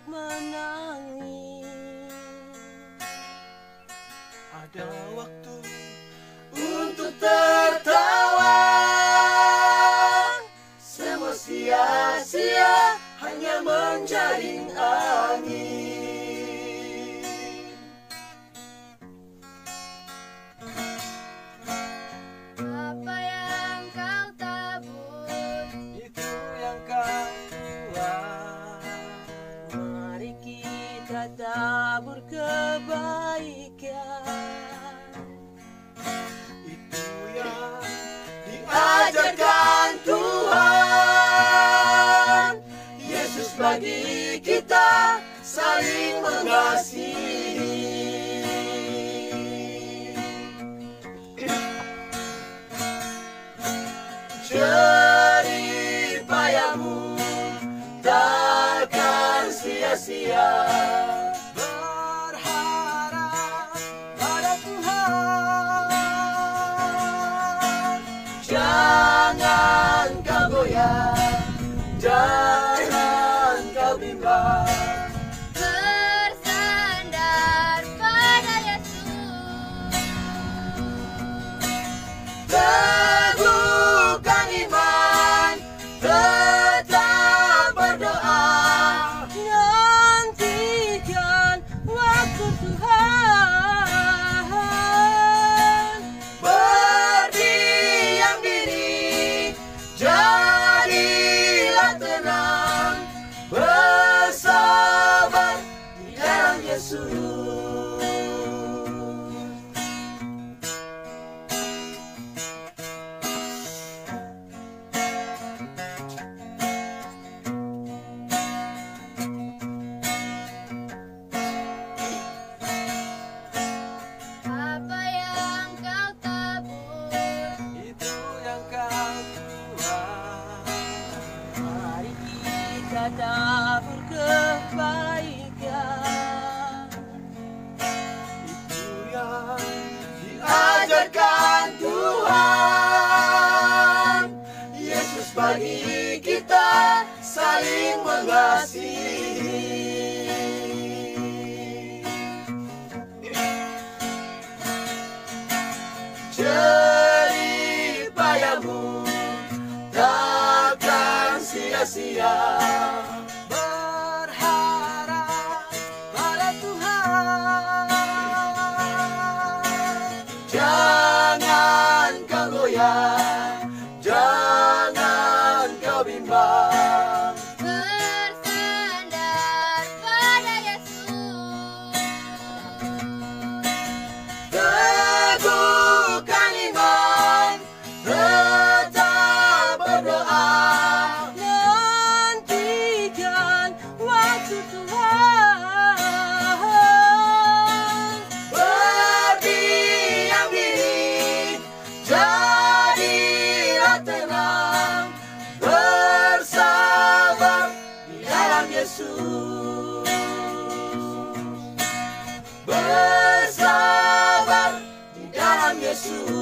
untuk menangis. Ada waktu untuk tertawa. Semua sia-sia hanya menjaring angin. bagi kita saling mengasihi. Jerih payamu takkan sia-sia. love. bagi kita saling mengasihi. Jerih payahmu takkan sia-sia. my Yesus. Bersabar di dalam Yesus.